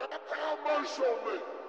Have mercy on me.